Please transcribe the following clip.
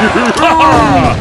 Yeah!